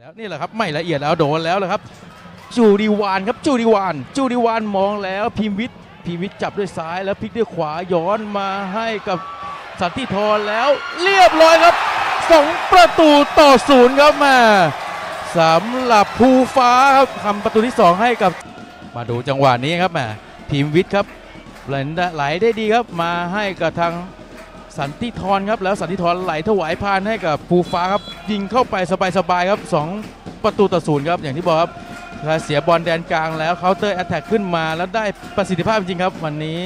แล้วนี่แหละครับไม่ละเอียดแล้วโดนแล้วแหละครับ จูดีวานครับจูดีวาน จูดีวานมองแล้วพิมวิทย์พิมวิทย์จับด้วยซ้ายแล้วพลิกด้วยขวาย้อนมาให้กับสันติธรแล้วเรียบร้อยครับสองประตูต่อศูนย์ครับมาสำหรับภูฟ้าครับทำประตูที่สองให้กับ มาดูจังหวะนี้ครับแหมพิมวิทย์ครับไหลไหลได้ดีครับมาให้กับทาง สันติธรครับแล้วสันติธรไหลถวายพานให้กับภูฟ้าครับยิงเข้าไปสบายๆครับสองประตูต่อศูนย์ครับอย่างที่บอกครับเสียบอลแดนกลางแล้วเคาน์เตอร์แอตแทกขึ้นมาแล้วได้ประสิทธิภาพจริงครับ วันนี้